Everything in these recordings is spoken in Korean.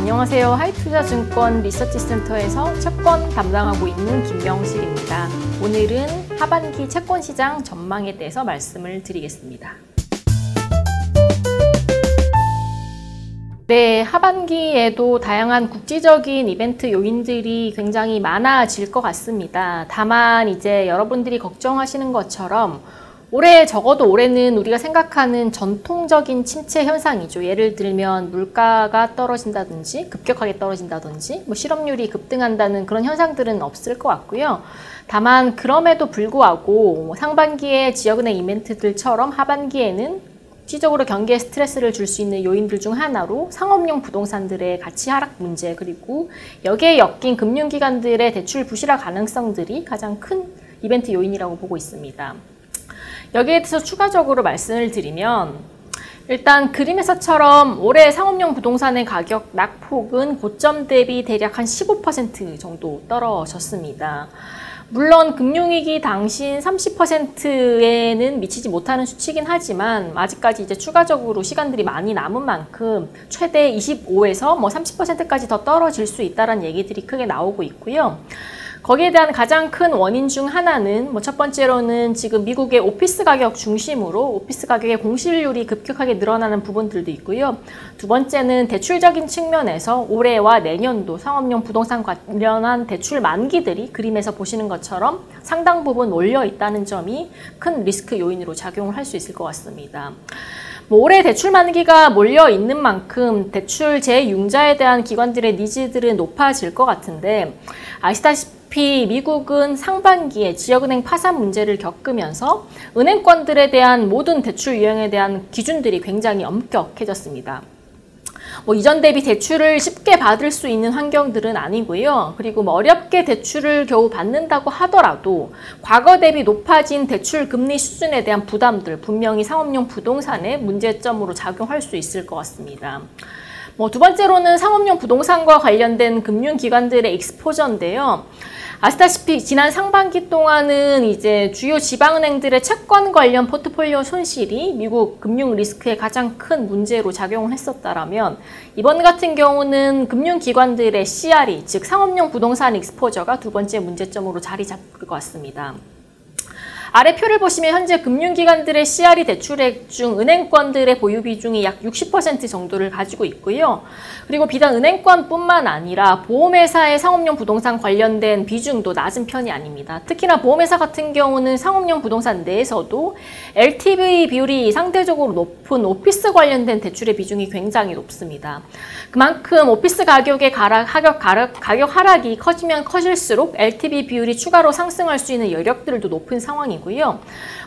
안녕하세요. 하이투자증권 리서치센터에서 채권 담당하고 있는 김명실입니다. 오늘은 하반기 채권 시장 전망에 대해서 말씀을 드리겠습니다. 네, 하반기에도 다양한 국제적인 이벤트 요인들이 굉장히 많아질 것 같습니다. 다만 이제 여러분들이 걱정하시는 것처럼 올해 적어도 올해는 우리가 생각하는 전통적인 침체 현상이죠. 예를 들면 물가가 떨어진다든지 급격하게 떨어진다든지 뭐 실업률이 급등한다는 그런 현상들은 없을 것 같고요. 다만 그럼에도 불구하고 뭐 상반기에 지역은행 이벤트들처럼 하반기에는 실질적으로 경기에 스트레스를 줄 수 있는 요인들 중 하나로 상업용 부동산들의 가치 하락 문제 그리고 여기에 엮인 금융기관들의 대출 부실화 가능성들이 가장 큰 이벤트 요인이라고 보고 있습니다. 여기에 대해서 추가적으로 말씀을 드리면 일단 그림에서처럼 올해 상업용 부동산의 가격 낙폭은 고점 대비 대략 한 15% 정도 떨어졌습니다. 물론 금융위기 당시인 30%에는 미치지 못하는 수치긴 하지만 아직까지 이제 추가적으로 시간들이 많이 남은 만큼 최대 25에서 뭐 30%까지 더 떨어질 수 있다는 얘기들이 크게 나오고 있고요. 거기에 대한 가장 큰 원인 중 하나는 뭐 첫 번째로는 지금 미국의 오피스 가격 중심으로 오피스 가격의 공실률이 급격하게 늘어나는 부분들도 있고요. 두 번째는 대출적인 측면에서 올해와 내년도 상업용 부동산 관련한 대출 만기들이 그림에서 보시는 것처럼 상당 부분 올려 있다는 점이 큰 리스크 요인으로 작용을 할 수 있을 것 같습니다. 뭐 올해 대출 만기가 몰려 있는 만큼 대출 재융자에 대한 기관들의 니즈들은 높아질 것 같은데 아시다시피 다시피 미국은 상반기에 지역은행 파산 문제를 겪으면서 은행권들에 대한 모든 대출 유형에 대한 기준들이 굉장히 엄격해졌습니다. 뭐 이전 대비 대출을 쉽게 받을 수 있는 환경들은 아니고요. 그리고 뭐 어렵게 대출을 겨우 받는다고 하더라도 과거 대비 높아진 대출 금리 수준에 대한 부담들 분명히 상업용 부동산의 문제점으로 작용할 수 있을 것 같습니다. 뭐 두 번째로는 상업용 부동산과 관련된 금융기관들의 익스포저인데요. 아시다시피 지난 상반기 동안은 이제 주요 지방은행들의 채권 관련 포트폴리오 손실이 미국 금융 리스크의 가장 큰 문제로 작용을 했었다라면 이번 같은 경우는 금융기관들의 CRE, 즉 상업용 부동산 익스포저가 두 번째 문제점으로 자리 잡을 것 같습니다. 아래 표를 보시면 현재 금융기관들의 CRE 대출액 중 은행권들의 보유 비중이 약 60% 정도를 가지고 있고요. 그리고 비단 은행권뿐만 아니라 보험회사의 상업용 부동산 관련된 비중도 낮은 편이 아닙니다. 특히나 보험회사 같은 경우는 상업용 부동산 내에서도 LTV 비율이 상대적으로 높은 오피스 관련된 대출의 비중이 굉장히 높습니다. 그만큼 오피스 가격의 가락, 가격, 가락, 가격 하락이 커지면 커질수록 LTV 비율이 추가로 상승할 수 있는 여력들도 높은 상황입니다. 상황이고요.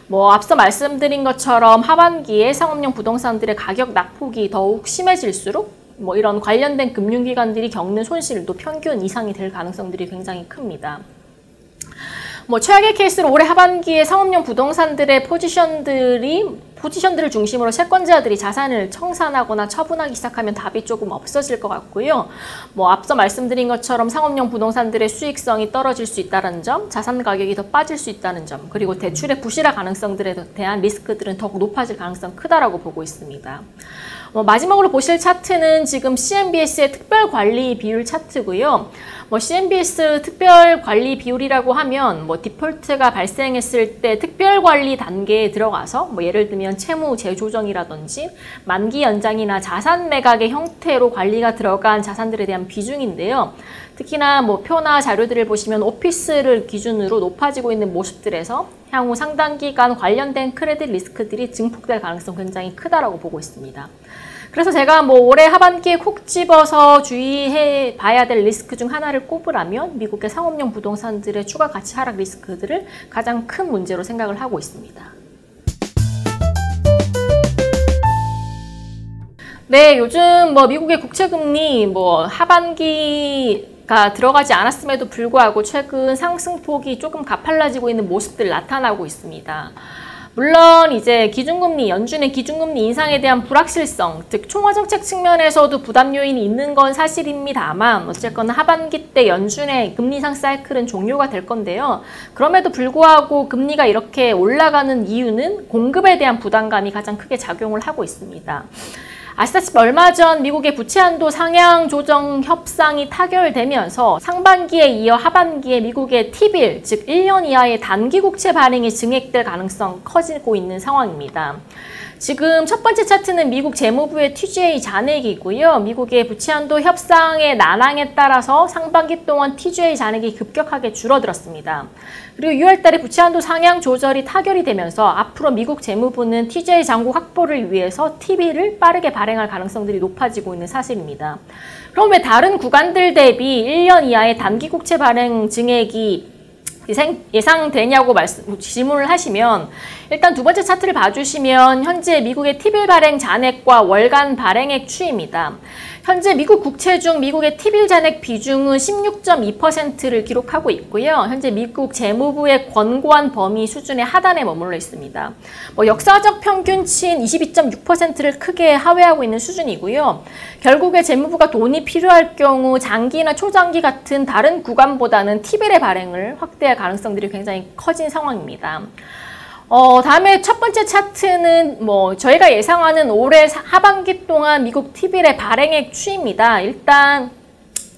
뭐 앞서 말씀드린 것처럼 하반기에 상업용 부동산들의 가격 낙폭이 더욱 심해질수록 뭐 이런 관련된 금융기관들이 겪는 손실도 평균 이상이 될 가능성들이 굉장히 큽니다. 뭐 최악의 케이스로 올해 하반기에 상업용 부동산들의 포지션들이 포지션들을 중심으로 채권자들이 자산을 청산하거나 처분하기 시작하면 답이 조금 없어질 것 같고요. 뭐 앞서 말씀드린 것처럼 상업용 부동산들의 수익성이 떨어질 수 있다는 점, 자산 가격이 더 빠질 수 있다는 점, 그리고 대출의 부실화 가능성들에 대한 리스크들은 더욱 높아질 가능성 크다라고 보고 있습니다. 뭐 마지막으로 보실 차트는 지금 CMBS의 특별 관리 비율 차트고요. 뭐 CMBS 특별 관리 비율이라고 하면 뭐 디폴트가 발생했을 때 특별 관리 단계에 들어가서 뭐 예를 들면 채무 재조정이라든지 만기 연장이나 자산 매각의 형태로 관리가 들어간 자산들에 대한 비중인데요. 특히나 뭐 표나 자료들을 보시면 오피스를 기준으로 높아지고 있는 모습들에서 향후 상당 기간 관련된 크레딧 리스크들이 증폭될 가능성 굉장히 크다라고 보고 있습니다. 그래서 제가 뭐 올해 하반기에 콕 집어서 주의해 봐야 될 리스크 중 하나를 꼽으라면 미국의 상업용 부동산들의 추가 가치 하락 리스크들을 가장 큰 문제로 생각을 하고 있습니다. 네, 요즘 뭐 미국의 국채 금리 뭐 하반기가 들어가지 않았음에도 불구하고 최근 상승폭이 조금 가팔라지고 있는 모습들 나타나고 있습니다. 물론 이제 기준금리, 연준의 기준금리 인상에 대한 불확실성, 즉 총화정책 측면에서도 부담 요인이 있는 건 사실입니다만 어쨌거나 하반기 때 연준의 금리 상 사이클은 종료가 될 건데요. 그럼에도 불구하고 금리가 이렇게 올라가는 이유는 공급에 대한 부담감이 가장 크게 작용을 하고 있습니다. 아시다시피 얼마 전 미국의 부채 한도 상향 조정 협상이 타결되면서 상반기에 이어 하반기에 미국의 T빌, 즉 1년 이하의 단기 국채 발행이 증액될 가능성 커지고 있는 상황입니다. 지금 첫 번째 차트는 미국 재무부의 TGA 잔액이고요. 미국의 부채한도 협상의 난항에 따라서 상반기 동안 TGA 잔액이 급격하게 줄어들었습니다. 그리고 6월 달에 부채한도 상향 조절이 타결이 되면서 앞으로 미국 재무부는 TGA 잔고 확보를 위해서 TB를 빠르게 발행할 가능성들이 높아지고 있는 사실입니다. 그럼 왜 다른 구간들 대비 1년 이하의 단기 국채 발행 증액이 예상 되냐고 말씀, 질문을 하시면 일단 두 번째 차트를 봐주시면 현재 미국의 티빌 발행 잔액과 월간 발행액 추입니다. 현재 미국 국채 중 미국의 티빌 잔액 비중은 16.2%를 기록하고 있고요. 현재 미국 재무부의 권고한 범위 수준의 하단에 머물러 있습니다. 뭐 역사적 평균치인 22.6%를 크게 하회하고 있는 수준이고요. 결국에 재무부가 돈이 필요할 경우 장기나 초장기 같은 다른 구간보다는 티빌의 발행을 확대할 가능성들이 굉장히 커진 상황입니다. 어, 다음에 첫 번째 차트는 뭐 저희가 예상하는 올해 하반기 동안 미국 TV의 발행액 추입니다. 일단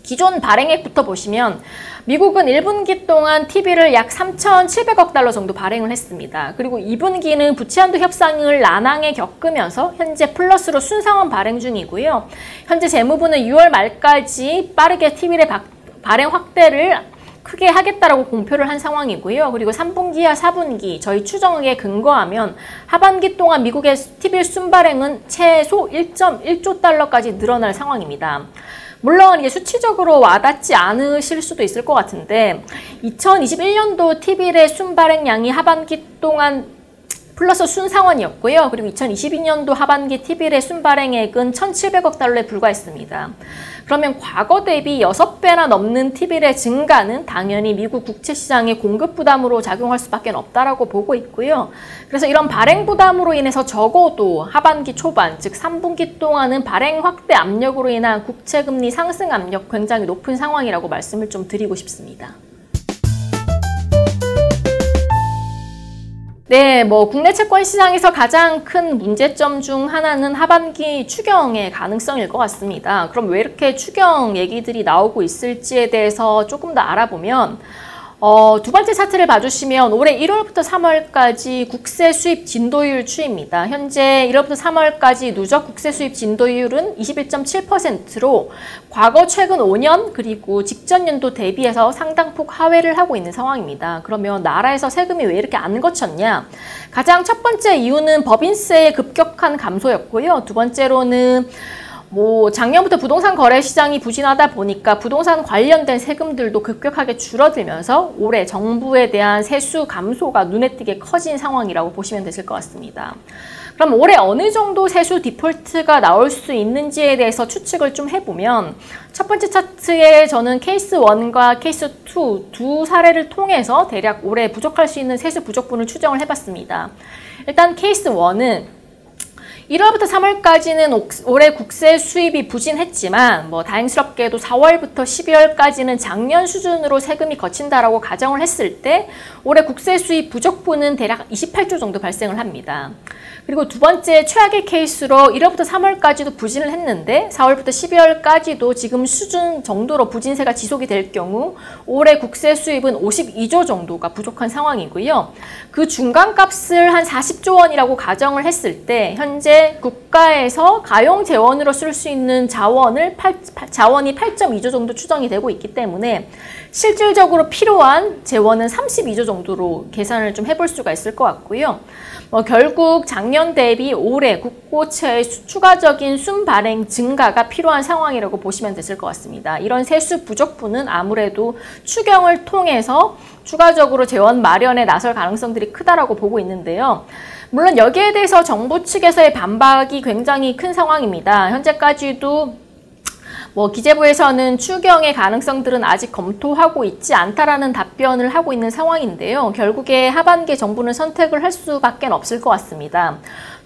기존 발행액부터 보시면 미국은 1분기 동안 TV를 약 3,700억 달러 정도 발행을 했습니다. 그리고 2분기는 부채한도 협상을 난항에 겪으면서 현재 플러스로 순상환 발행 중이고요. 현재 재무부는 6월 말까지 빠르게 TV의 발행 확대를 크게 하겠다라고 공표를 한 상황이고요. 그리고 3분기와 4분기 저희 추정에 근거하면 하반기 동안 미국의 TVL 순발행은 최소 1.1조 달러까지 늘어날 상황입니다. 물론 이게 수치적으로 와닿지 않으실 수도 있을 것 같은데 2021년도 TV의 순발행량이 하반기 동안 플러스 순상환이었고요. 그리고 2022년도 하반기 TV의 순발행액은 1,700억 달러에 불과했습니다. 그러면 과거 대비 6배나 넘는 TV의 증가는 당연히 미국 국채 시장의 공급 부담으로 작용할 수밖에 없다라고 보고 있고요. 그래서 이런 발행 부담으로 인해서 적어도 하반기 초반, 즉 3분기 동안은 발행 확대 압력으로 인한 국채 금리 상승 압력 굉장히 높은 상황이라고 말씀을 좀 드리고 싶습니다. 네, 뭐 국내 채권 시장에서 가장 큰 문제점 중 하나는 하반기 추경의 가능성일 것 같습니다. 그럼 왜 이렇게 추경 얘기들이 나오고 있을지에 대해서 조금 더 알아보면 어, 두 번째 차트를 봐주시면 올해 1월부터 3월까지 국세 수입 진도율 추입니다. 현재 1월부터 3월까지 누적 국세 수입 진도율은 21.7%로 과거 최근 5년 그리고 직전 연도 대비해서 상당폭 하회를 하고 있는 상황입니다. 그러면 나라에서 세금이 왜 이렇게 안 거쳤냐? 가장 첫 번째 이유는 법인세의 급격한 감소였고요. 두 번째로는 뭐 작년부터 부동산 거래 시장이 부진하다 보니까 부동산 관련된 세금들도 급격하게 줄어들면서 올해 정부에 대한 세수 감소가 눈에 띄게 커진 상황이라고 보시면 되실 것 같습니다. 그럼 올해 어느 정도 세수 디폴트가 나올 수 있는지에 대해서 추측을 좀 해보면 첫 번째 차트에 저는 케이스 1과 케이스 2 두 사례를 통해서 대략 올해 부족할 수 있는 세수 부족분을 추정을 해봤습니다. 일단 케이스 1은 1월부터 3월까지는 올해 국세 수입이 부진했지만 뭐 다행스럽게도 4월부터 12월까지는 작년 수준으로 세금이 거친다라고 가정을 했을 때 올해 국세 수입 부족분은 대략 28조 정도 발생을 합니다. 그리고 두 번째 최악의 케이스로 1월부터 3월까지도 부진을 했는데 4월부터 12월까지도 지금 수준 정도로 부진세가 지속이 될 경우 올해 국세 수입은 52조 정도가 부족한 상황이고요. 그 중간값을 한 40조 원이라고 가정을 했을 때 현재 국가에서 가용 재원으로 쓸 수 있는 자원을 8, 자원이 8.2조 정도 추정이 되고 있기 때문에 실질적으로 필요한 재원은 32조 정도로 계산을 좀 해볼 수가 있을 것 같고요. 뭐 결국 작년 대비 올해 국고채의 추가적인 순 발행 증가가 필요한 상황이라고 보시면 되실 것 같습니다. 이런 세수 부족분은 아무래도 추경을 통해서 추가적으로 재원 마련에 나설 가능성들이 크다라고 보고 있는데요. 물론 여기에 대해서 정부 측에서의 반박이 굉장히 큰 상황입니다. 현재까지도 뭐 기재부에서는 추경의 가능성들은 아직 검토하고 있지 않다라는 답변을 하고 있는 상황인데요. 결국에 하반기 정부는 선택을 할 수밖에 없을 것 같습니다.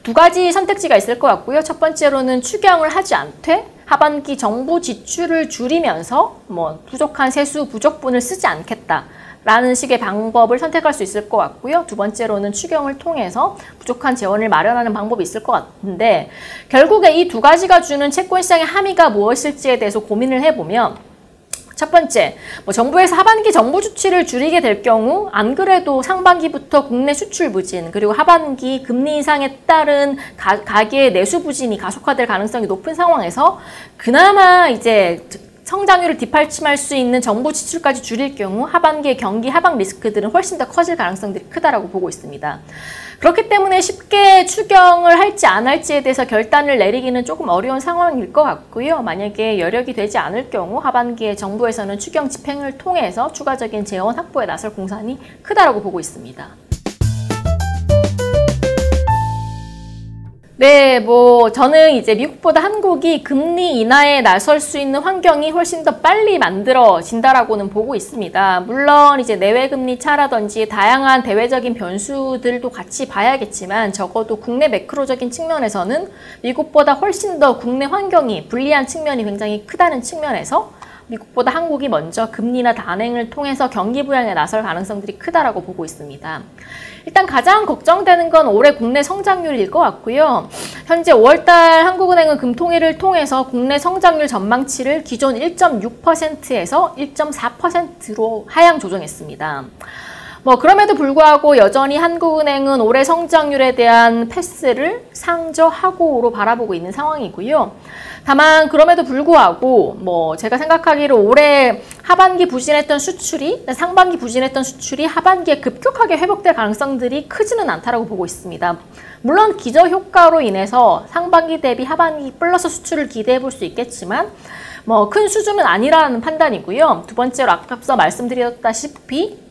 두 가지 선택지가 있을 것 같고요. 첫 번째로는 추경을 하지 않되 하반기 정부 지출을 줄이면서 뭐 부족한 세수 부족분을 쓰지 않겠다. 라는 식의 방법을 선택할 수 있을 것 같고요. 두 번째로는 추경을 통해서 부족한 재원을 마련하는 방법이 있을 것 같은데 결국에 이 두 가지가 주는 채권 시장의 함의가 무엇일지에 대해서 고민을 해보면 첫 번째, 뭐 정부에서 하반기 정부 주치를 줄이게 될 경우 안 그래도 상반기부터 국내 수출 부진 그리고 하반기 금리 인상에 따른 가, 가계의 내수 부진이 가속화될 가능성이 높은 상황에서 그나마 이제 성장률을 뒷받침할 수 있는 정부 지출까지 줄일 경우 하반기의 경기 하방 리스크들은 훨씬 더 커질 가능성들이 크다라고 보고 있습니다. 그렇기 때문에 쉽게 추경을 할지 안 할지에 대해서 결단을 내리기는 조금 어려운 상황일 것 같고요. 만약에 여력이 되지 않을 경우 하반기에 정부에서는 추경 집행을 통해서 추가적인 재원 확보에 나설 공산이 크다라고 보고 있습니다. 네, 뭐 저는 이제 미국보다 한국이 금리 인하에 나설 수 있는 환경이 훨씬 더 빨리 만들어진다라고는 보고 있습니다. 물론 이제 내외 금리 차라든지 다양한 대외적인 변수들도 같이 봐야겠지만 적어도 국내 매크로적인 측면에서는 미국보다 훨씬 더 국내 환경이 불리한 측면이 굉장히 크다는 측면에서 미국보다 한국이 먼저 금리나 단행을 통해서 경기 부양에 나설 가능성들이 크다라고 보고 있습니다. 일단 가장 걱정되는 건 올해 국내 성장률일 것 같고요. 현재 5월달 한국은행은 금통위를 통해서 국내 성장률 전망치를 기존 1.6%에서 1.4%로 하향 조정했습니다. 뭐 그럼에도 불구하고 여전히 한국은행은 올해 성장률에 대한 패스를 상저하고로 바라보고 있는 상황이고요. 다만 그럼에도 불구하고 뭐 제가 생각하기로 올해 하반기 부진했던 수출이 상반기 부진했던 수출이 하반기에 급격하게 회복될 가능성들이 크지는 않다라고 보고 있습니다. 물론 기저 효과로 인해서 상반기 대비 하반기 플러스 수출을 기대해 볼 수 있겠지만 뭐 큰 수준은 아니라는 판단이고요. 두 번째로 앞서 말씀드렸다시피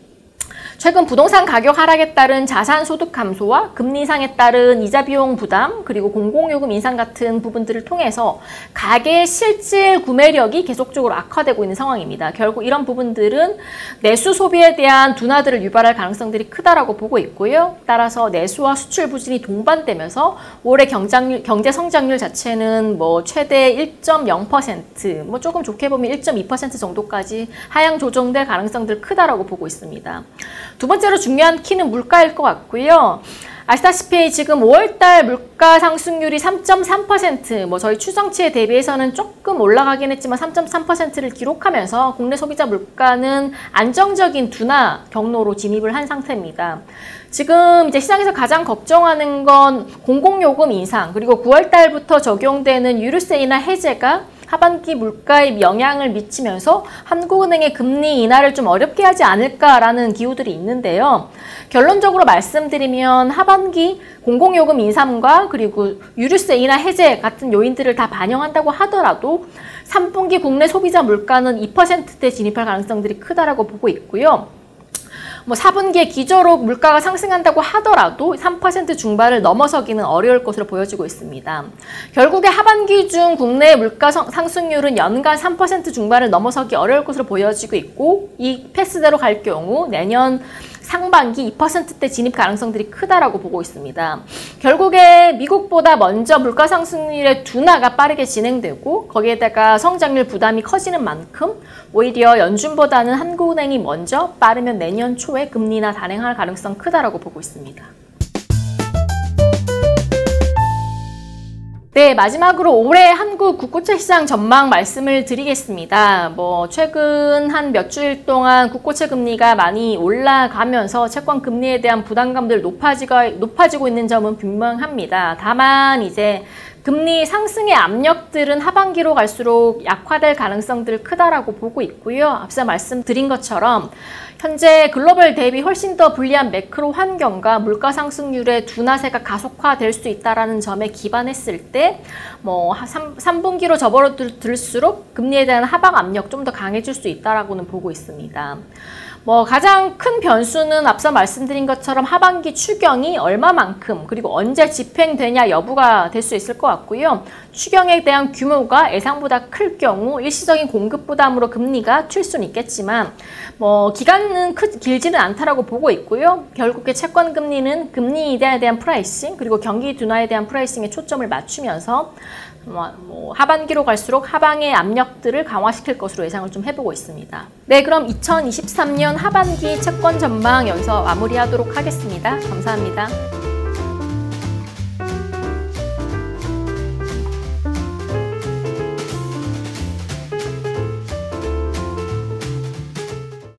최근 부동산 가격 하락에 따른 자산 소득 감소와 금리 인상에 따른 이자 비용 부담 그리고 공공요금 인상 같은 부분들을 통해서 가계 실질 구매력이 계속적으로 악화되고 있는 상황입니다. 결국 이런 부분들은 내수 소비에 대한 둔화들을 유발할 가능성들이 크다라고 보고 있고요. 따라서 내수와 수출 부진이 동반되면서 올해 경장률, 경제 성장률 자체는 뭐 최대 1.0%뭐 조금 좋게 보면 1.2% 정도까지 하향 조정될 가능성들 크다라고 보고 있습니다. 두 번째로 중요한 키는 물가일 것 같고요. 아시다시피 지금 5월달 물가 상승률이 3.3%, 뭐 저희 추정치에 대비해서는 조금 올라가긴 했지만 3.3%를 기록하면서 국내 소비자 물가는 안정적인 둔화 경로로 진입을 한 상태입니다. 지금 이제 시장에서 가장 걱정하는 건 공공요금 인상, 그리고 9월 달부터 적용되는 유류세이나 해제가 하반기 물가에 영향을 미치면서 한국은행의 금리 인하를 좀 어렵게 하지 않을까라는 기후들이 있는데요. 결론적으로 말씀드리면 하반기 공공요금 인상과 그리고 유류세 인하 해제 같은 요인들을 다 반영한다고 하더라도 3분기 국내 소비자 물가는 2%대 진입할 가능성들이 크다라고 보고 있고요. 뭐 4분기에 기저로 물가가 상승한다고 하더라도 3% 중반을 넘어서기는 어려울 것으로 보여지고 있습니다. 결국에 하반기 중 국내 물가 상승률은 연간 3% 중반을 넘어서기 어려울 것으로 보여지고 있고 이 패스대로 갈 경우 내년 상반기 2%대 진입 가능성들이 크다라고 보고 있습니다. 결국에 미국보다 먼저 물가 상승률의 둔화가 빠르게 진행되고 거기에다가 성장률 부담이 커지는 만큼 오히려 연준보다는 한국은행이 먼저 빠르면 내년 초에 금리나 단행할 가능성 크다라고 보고 있습니다. 네, 마지막으로 올해 한국 국고채 시장 전망 말씀을 드리겠습니다. 뭐 최근 한 몇 주일 동안 국고채 금리가 많이 올라가면서 채권 금리에 대한 부담감들 높아지가 높아지고 있는 점은 분명합니다. 다만 이제 금리 상승의 압력들은 하반기로 갈수록 약화될 가능성들 크다라고 보고 있고요. 앞서 말씀드린 것처럼 현재 글로벌 대비 훨씬 더 불리한 매크로 환경과 물가 상승률의 둔화세가 가속화될 수 있다는 점에 기반했을 때 뭐 3, 분기로 접어들수록 금리에 대한 하방 압력 좀 더 강해질 수 있다라고는 보고 있습니다. 뭐 가장 큰 변수는 앞서 말씀드린 것처럼 하반기 추경이 얼마만큼 그리고 언제 집행되냐 여부가 될 수 있을 것 같고요. 추경에 대한 규모가 예상보다 클 경우 일시적인 공급 부담으로 금리가 튈 수는 있겠지만 뭐 기간은 크, 길지는 않다라고 보고 있고요. 결국에 채권 금리는 금리에 대한 pricing 그리고 경기 둔화에 대한 pricing에 초점을 맞추면서 뭐, 뭐 하반기로 갈수록 하방의 압력들을 강화시킬 것으로 예상을 좀 해보고 있습니다. 네, 그럼 2023년 하반기 채권 전망 여기서 마무리하도록 하겠습니다. 감사합니다.